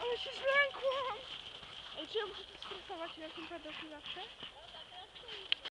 Ale się zlękłam! Ej, czy ja muszę to stresować, jak mi zawsze?